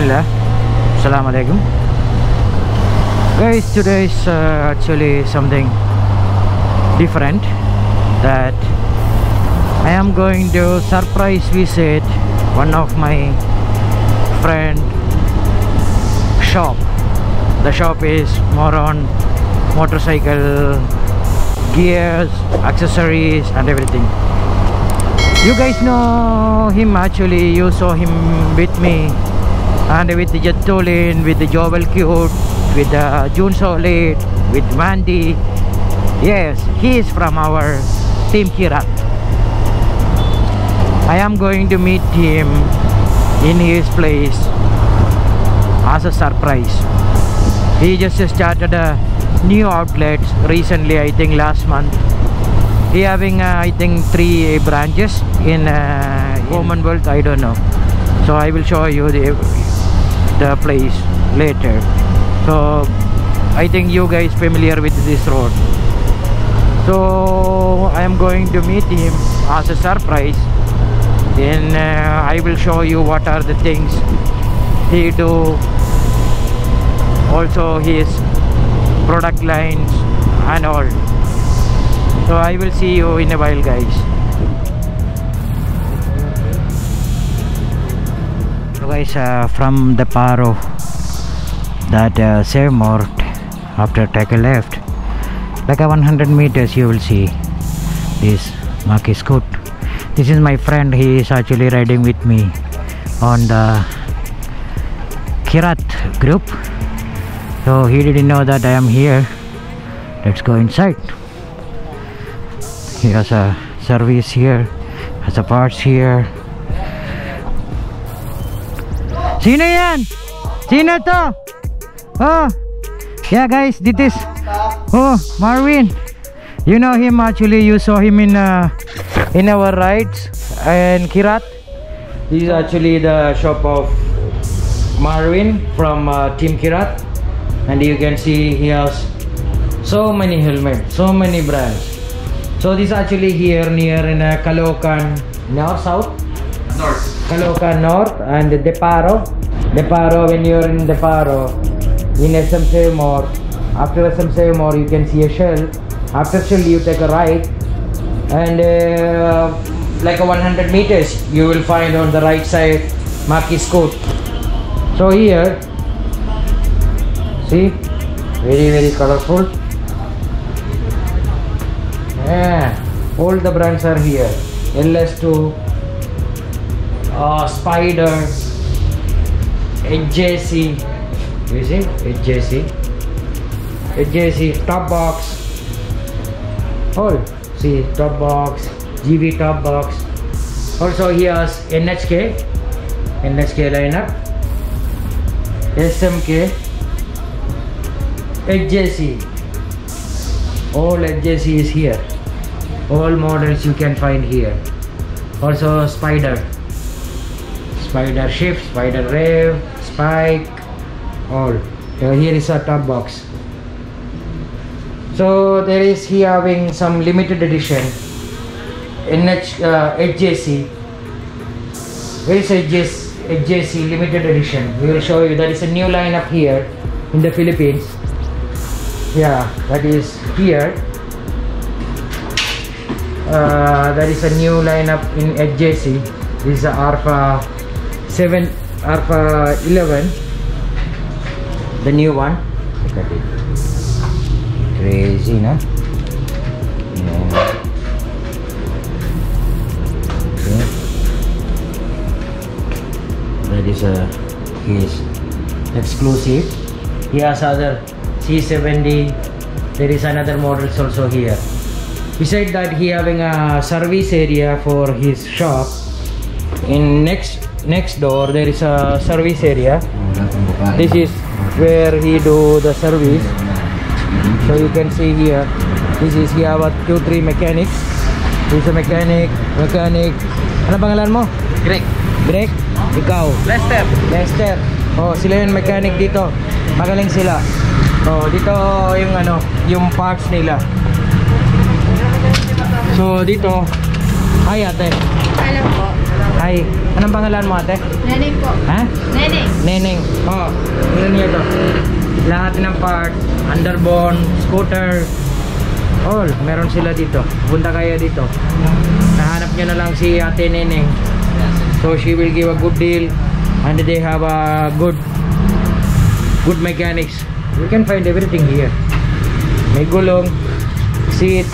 Bismillah. Assalamu alaikum. Guys, today is uh, actually something different that I am going to surprise visit one of my friend shop. The shop is more on motorcycle gears, accessories and everything. You guys know him actually, you saw him with me and with the Jetolin, with the Jovel Cute, with uh, June Solid, with Mandy. Yes, he is from our Team Kirat. I am going to meet him in his place as a surprise. He just started a new outlet recently, I think last month. He having uh, I think three branches in uh, Commonwealth. I don't know. So I will show you the the place later. So I think you guys familiar with this road. So I am going to meet him as a surprise. Then uh, I will show you what are the things he do. Also his product lines and all. So I will see you in a while guys. So guys uh, from Deparo that uh, Savemore after take a left like a 100 meters you will see this Maki Scoot. This is my friend he is actually riding with me on the Kirat group. So he didn't know that I am here. Let's go inside. He has a service here, has a parts here. Sino yan? Sino to? Oh, yeah guys, this is Oh, Marvin. You know him actually. You saw him in uh, in our rides and Kirat. This is actually the shop of Marvin from uh, Team Kirat, and you can see he has so many helmets, so many brands. So this is actually here near in uh, Caloocan, north south. North. Caloocan North and Deparo. Deparo, when you're in Deparo, in SM Savemore, after SM Savemore, you can see a shell. After shell, you take a right, and uh, like a 100 meters, you will find on the right side Maki Scoot. So here, see, very very colorful. Yeah, all the brands are here. LS2, uh, Spyder, HJC, you see, HJC, HJC, top box, all, see, top box, GV top box. Also he has NHK, NHK lineup, SMK, HJC, all HJC is here. All models you can find here. Also Spyder. Spyder shift, spyder rev, spike, all. Uh, here is a top box. So there is he having some limited edition NH uh, HJC. Where is HJC, HJC limited edition? We will show you. That is a new lineup here in the Philippines. Yeah, that is here. Uh, that is a new lineup in HJC. This is a Alpha 7 Alpha uh, 11 the new one. Look at it crazy no? Yeah. okay. that is a his exclusive. He has other C70 there is another models also here. Beside that he having a service area for his shop. In next next door there is a service area. This is where he do the service. So you can see here. This is he have a two three mechanics. This is a mechanic mechanic. Ano pangalan mo? Greg. Greg? Ikaw. Lester. Lester. Oh sila yung mechanic dito. Magaling sila. Oh dito yung ano yung parts nila. So dito. Hi ate. Alam po. Hi. Anong pangalan mo ate? Neneng po. Ha? Neneng. Neneng. Oh, ilan niyo ito? Lahat ng part, underbone, scooter, all, meron sila dito. Punta kayo dito. Nahanap nyo na lang si ate Neneng. So she will give a good deal and they have a good good mechanics. You can find everything here. May gulong, seat,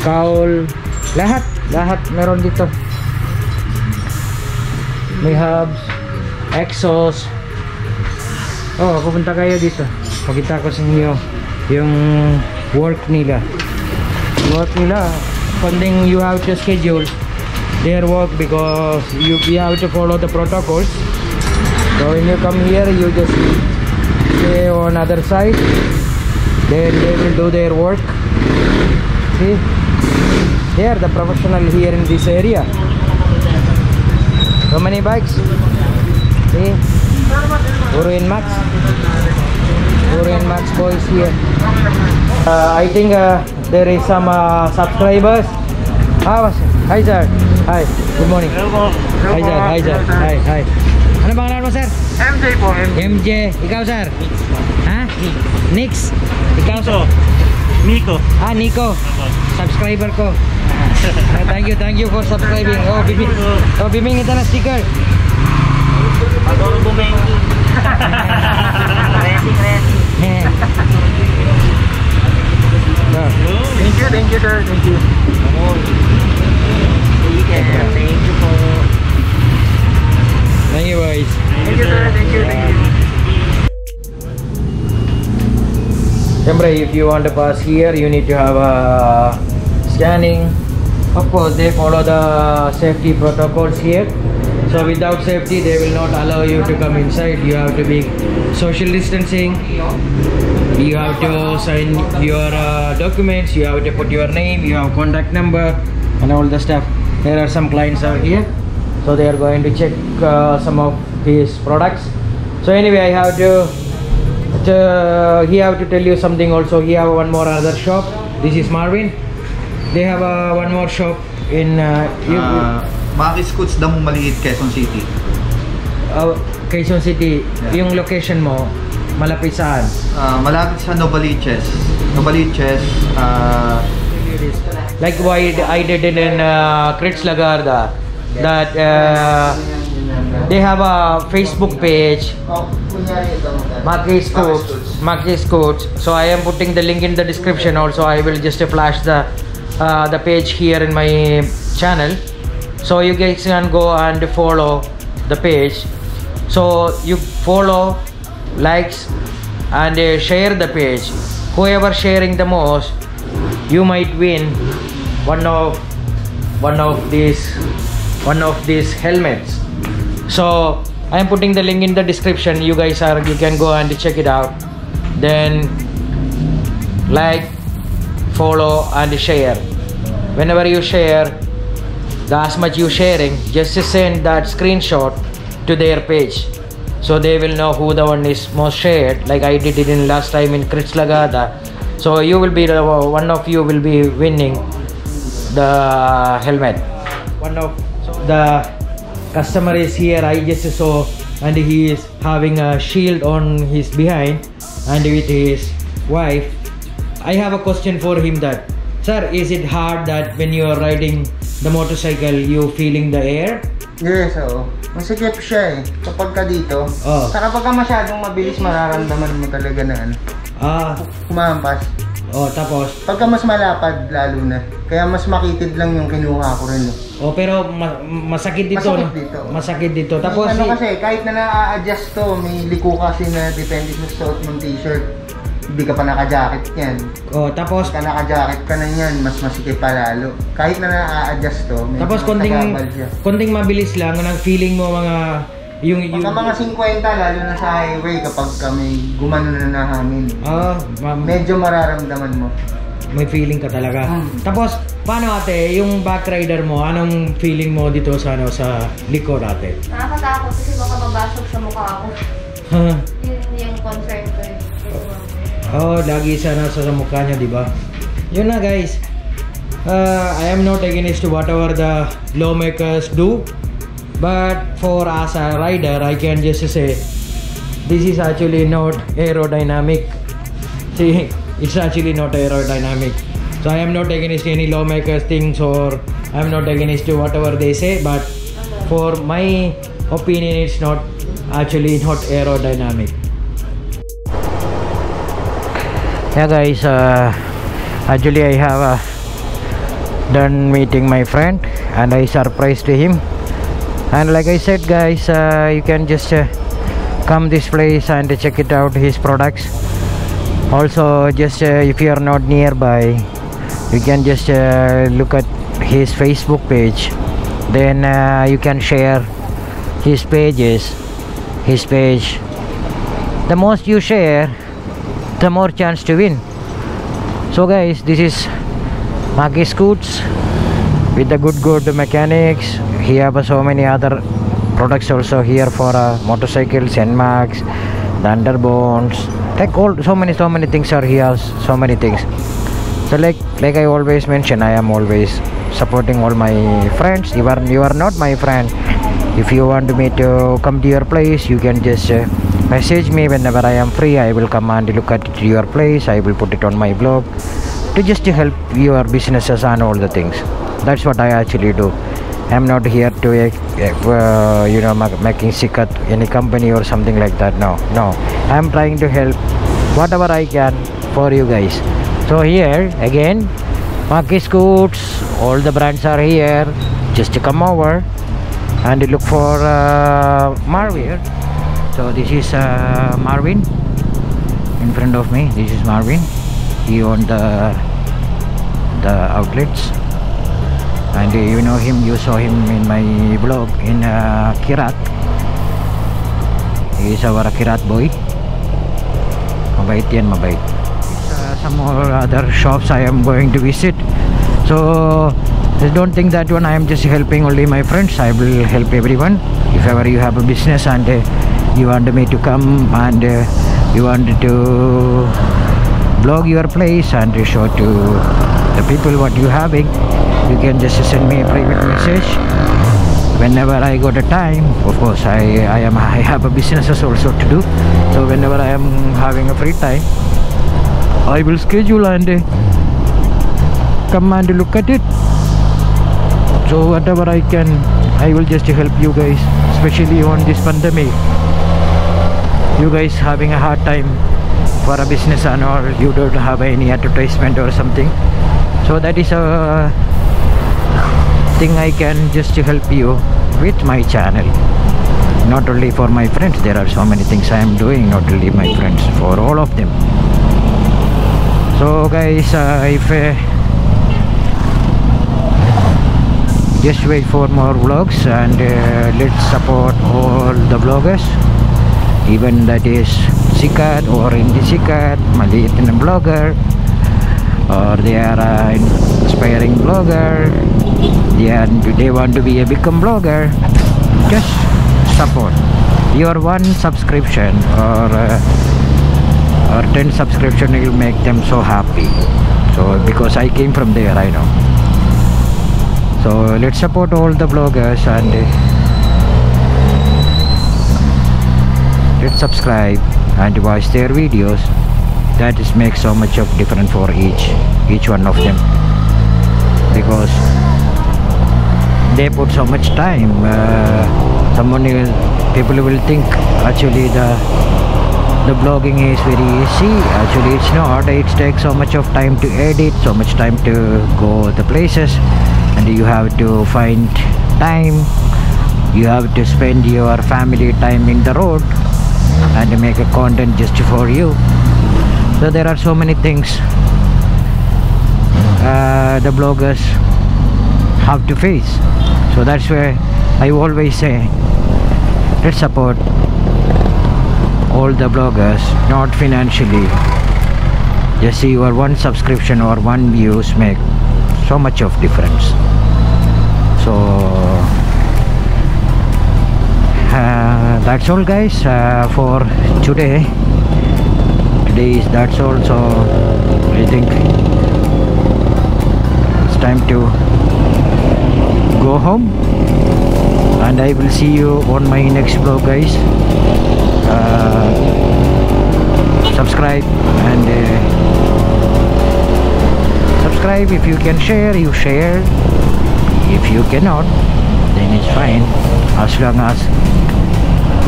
cowl, lahat, lahat meron dito. May hubs, exhaust. Oh, pupunta kayo dito. Pakita ko sa inyo yung work nila. Work nila, kunding you have to schedule their work because you, you have to follow the protocols. So when you come here, you just stay on other side. Then they will do their work. See, they are the professional here in this area. So many bikes. See, Puro NMAX. Puro NMAX boys here. Uh, I think uh, there is some uh, subscribers. Ah, hi sir. Hi. Good morning. Hi sir. Hi sir. Hi. Hi. Ano pangalan mo sir? MJ po, MJ. MJ. Ikaw sir? Ha? Nix. Ikaw sir? Miko. Ah, Nico. Subscriber ko. Ah, thank you, thank you for subscribing. Oh, bibing. Oh, bibing kita na sticker. Pagoro bumengi. Racing, racing. Heh. Thank you, thank you sir. Thank you. Thank you. Thank you boys. Thank you sir, thank you, thank you. Siyempre, if you want to pass here, you need to have a scanning. Of course, they follow the safety protocols here. So without safety, they will not allow you to come inside. You have to be social distancing. You have to sign your uh, documents. You have to put your name, you have contact number, and all the stuff. There are some clients out here, so they are going to check uh, some of these products. So anyway, I have to uh, he have to tell you something also he have one more other shop this is marvin they have uh, one more shop in uh, you, Ah, Maki Scoots Damo Maliit, Quezon City. uh, Quezon City Yeah. yung location mo malapit saan Ah, malapit sa Novaliches. Novaliches, ah, like why I did it in uh, Crits Lagarda that uh, they have a Facebook page. Maki Scoots Maki Scoots so I am putting the link in the description also. I will just flash the uh, the page here in my channel. So you guys can go and follow the page. So you follow likes and uh, share the page. Whoever sharing the most you might win one of one of these one of these helmets so i am putting the link in the description. You guys are you can go and check it out. Then like follow and share. Whenever you share the as much you sharing just send that screenshot to their page. So they will know who the one is most shared like i did it in last time in Chris Lagada. So you will be the one of you will be winning the helmet. One of the customer is here i just saw and he is having a shield on his behind and with his wife i have a question for him that sir is it hard that when you are riding the motorcycle you feeling the air Yes, oo. Masikip siya eh. Kapag ka dito. Oo. Sa kapag ka masyadong mabilis, mararamdaman mo talaga na ano, ah kumahampas. Oh tapos Pagka mas malapad, lalo na. Kaya mas makitid lang yung kinuha ko rin. Eh. oh pero ma- masakit dito Masakit no? dito. masakit dito tapos ano si- kasi, kahit na na-adjust to, may liko kasi na depende sa suot ng t-shirt. Hindi ka pa naka-jacket yan. oh tapos Pagka naka-jacket ka na yan, mas masikip pa lalo. Kahit na na-adjust to, medyo tapos konting konting mabilis lang ang feeling mo mga yung yung Pagka mga 50, lalo na sa highway, kapag ka may gumano na na hangin, ah ma- medyo mararamdaman mo. may feeling ka talaga. Hmm. Tapos, paano ate, yung back rider mo, anong feeling mo dito sa ano sa likod ate? Nakakatakot kasi baka mabasok sa mukha ako. Huh? Yun yung concern ko eh. oh, lagi sa nasa sa mukha niya, di ba? Yun na guys. Uh, I am not against whatever the lawmakers do. But for as a rider I can just say this is actually not aerodynamic. See it's actually not aerodynamic. So I am not against any lawmakers things or I am not against whatever they say but for my opinion it's not actually not aerodynamic. Yeah guys uh, actually I have uh, done meeting my friend and I surprised him and like I said guys uh, you can just uh, come this place and check it out his products. Also just uh, if you are not nearby you can just uh, look at his Facebook page. Then uh, you can share his pages his page. The most you share the more chance to win. So guys this is Maki Scoots with the good good mechanics he have so many other products also here for uh, motorcycles NMAX Thunderbones like all so many so many things are here so many things. So like like I always mention I am always supporting all my friends. You are you are not my friend. If you want me to come to your place you can just uh, message me. Whenever I am free I will come and look at your place. I will put it on my blog to just to help your businesses and all the things. That's what I actually do I'm not here to uh, uh, you know making sick at any company or something like that no no. I'm trying to help whatever I can for you guys. So here again Maki Scoots all the brands are here. Just to come over and look for uh, Marvin. So this is uh, Marvin. In front of me this is Marvin. He owned the the outlets and you know him you saw him in my blog in uh, Kirat. He is our Kirat boy. Mabait yan mabait. Uh, some more other shops I am going to visit. So I don't think that one I am just helping only my friends. I will help everyone. If ever you have a business and uh, you want me to come and uh, you want to blog your place and show to the people what you having you can just send me a private message. Whenever I got a time of course I, I am I have a businesses also to do. So whenever I am having a free time I will schedule and uh, come and look at it. So whatever I can I will just help you guys especially on this pandemic. You guys having a hard time for a business and or you don't have any advertisement or something. So that is a thing I can just help you with my channel. Not only for my friends there are so many things I am doing not only my friends for all of them. So guys uh, if uh, just wait for more vlogs and uh, let's support all the vloggers. Even that is sikat or hindi sikat maliit na vlogger or they are an aspiring blogger. They, they want to be a become blogger. Just support. Your one subscription or uh, or 10 subscription will make them so happy. So because I came from there I know. So let's support all the bloggers and uh, let's subscribe and watch their videos. That is makes so much of difference for each each one of them because they put so much time uh, someone will, people will think actually the the blogging is very easy. Actually it's not. It takes so much of time to edit so much time to go the places and you have to find time. You have to spend your family time in the road and make a content just for you. So there are so many things uh, the bloggers have to face. So that's where I always say let's support all the bloggers not financially. Just see your one subscription or one views make so much of difference. So uh, that's all guys uh, for today. Today is that's all so I think time to go home. And I will see you on my next vlog guys. Uh, subscribe and uh, subscribe. If you can share you share. If you cannot then it's fine. As long as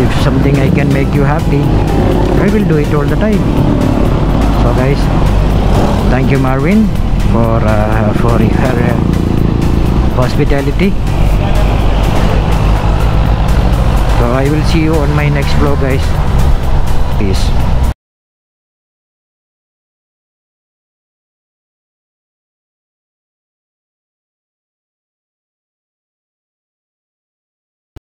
if something I can make you happy I will do it all the time. So guys thank you Marvin for uh, for your uh, hospitality. So I will see you on my next vlog guys. Peace